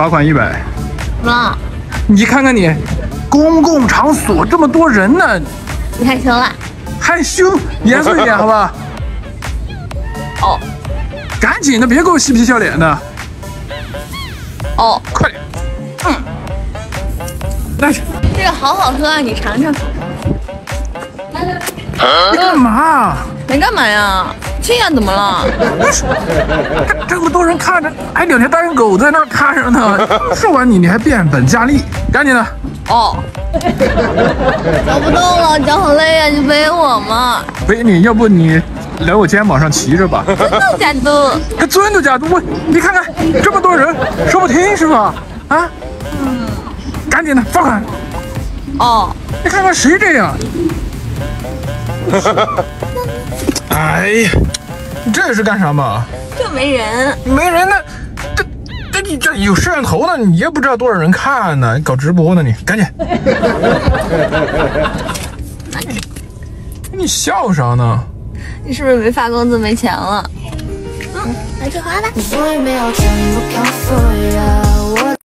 罚款一百。怎么了？你看看你，公共场所这么多人呢，你害羞了？害羞，严肃一点 好吧？哦赶紧的，别给我嬉皮笑脸的，哦，快点。嗯，来，这个好好喝啊，你尝尝。你干嘛？没干嘛呀？这样怎么了？这这么多人看着，还两条单身狗在那儿看着呢。说完你，你还变本加厉，赶紧的。哦，走不动了，脚好累呀、你背我嘛？背你，要不你来我肩膀上骑着吧？真的假的？还真的假的？我你看看这么多人，说不听是吧？啊，嗯赶紧的放开！哦，你看看谁这样？哎呀，你这是干什么？这没人。没人呢，这这你这有摄像头呢，你也不知道多少人看呢，你搞直播呢你，赶紧！你笑啥呢？你是不是没发工资没钱了？我也没有全部告诉呀。